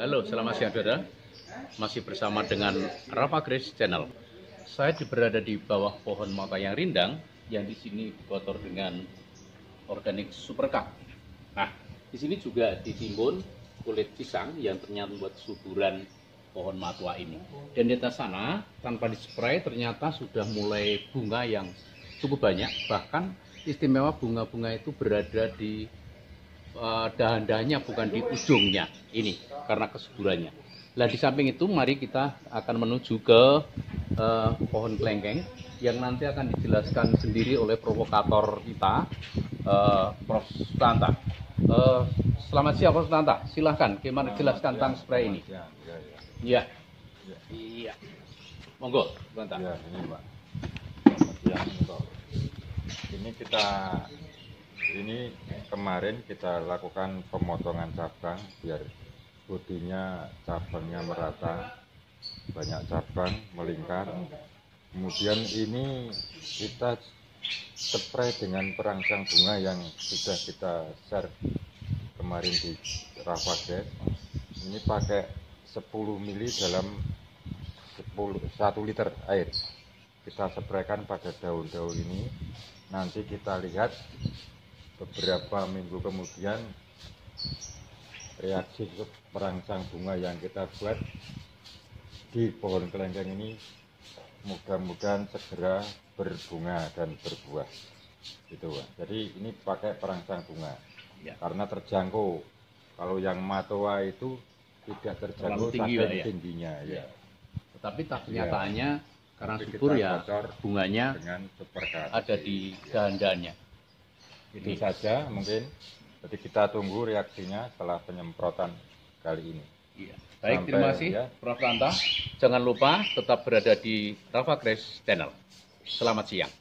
Halo, selamat siang saudara. Masih bersama dengan Rafa Grace Channel. Saya berada di bawah pohon maka yang rindang yang di sini dikotor dengan organik super cup. Nah, di sini juga ditimbun kulit pisang yang ternyata buat suburan pohon matua ini. Dan di atas sana tanpa dispray ternyata sudah mulai bunga yang cukup banyak. Bahkan istimewa bunga-bunga itu berada di uh, dahan-dahannya bukan di ujungnya ini karena kesuburannya. Nah di samping itu mari kita akan menuju ke uh, pohon kelengkeng yang nanti akan dijelaskan sendiri oleh provokator kita, uh, Prof. Stanta. Uh, selamat siang Prof. Stanta, silahkan gimana jelaskan tentang spray ini. Ya, ya, ya. Iya. Ya. Iya. Monggo, Stanta. Ya, ini Pak. Selamat siang untuk ini kita ini kemarin kita lakukan pemotongan cabang biar bodinya cabangnya merata banyak cabang melingkar. Kemudian ini kita spray dengan perangsang bunga yang sudah kita share kemarin di Rafaget ini pakai 10 mili dalam 10 1 liter air. Kita spraykan pada daun-daun ini. Nanti kita lihat beberapa minggu kemudian reaksi perangsang bunga yang kita buat di pohon kelengkeng ini mudah-mudahan segera berbunga dan berbuah gitu jadi ini pakai perangsang bunga Ya. karena terjangkau kalau yang matoa itu tidak terjangkau tinggi, saking ya? tingginya ya. Ya. Tetapi tak kenyataannya karena Tapi subur ya bunganya ada di dahan-dahannya. Itu saja mungkin jadi kita tunggu reaksinya setelah penyemprotan kali ini Iya. Baik, Sampai, terima kasih ya. Prof. Ranta. Jangan lupa tetap berada di Rafa Grace Channel. Selamat siang.